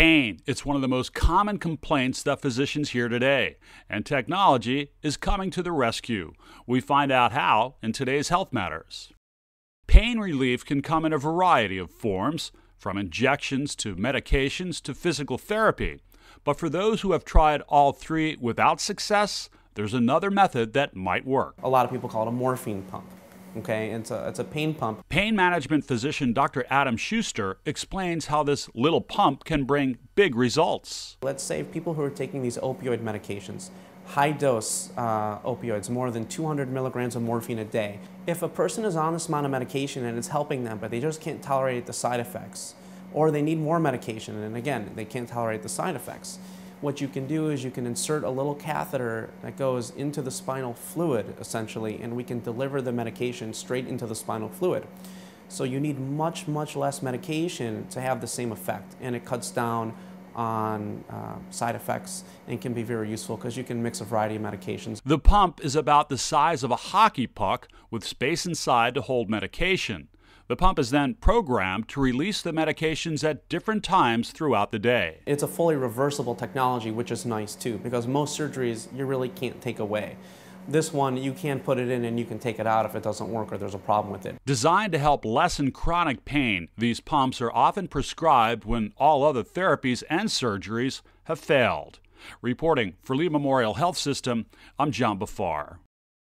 Pain. It's one of the most common complaints that physicians hear today, and technology is coming to the rescue. We find out how in today's Health Matters. Pain relief can come in a variety of forms, from injections to medications to physical therapy. But for those who have tried all three without success, there's another method that might work. A lot of people call it a morphine pump. Okay, it's a, it's a pain pump. Pain management physician Dr. Adam Schuster explains how this little pump can bring big results. Let's say people who are taking these opioid medications, high dose uh, opioids, more than 200 milligrams of morphine a day. If a person is on this amount of medication and it's helping them, but they just can't tolerate the side effects, or they need more medication, and again, they can't tolerate the side effects, what you can do is you can insert a little catheter that goes into the spinal fluid, essentially, and we can deliver the medication straight into the spinal fluid. So you need much, much less medication to have the same effect, and it cuts down on uh, side effects and can be very useful because you can mix a variety of medications. The pump is about the size of a hockey puck with space inside to hold medication. The pump is then programmed to release the medications at different times throughout the day. It's a fully reversible technology, which is nice too, because most surgeries you really can't take away. This one, you can put it in and you can take it out if it doesn't work or there's a problem with it. Designed to help lessen chronic pain, these pumps are often prescribed when all other therapies and surgeries have failed. Reporting for Lee Memorial Health System, I'm John Bafar.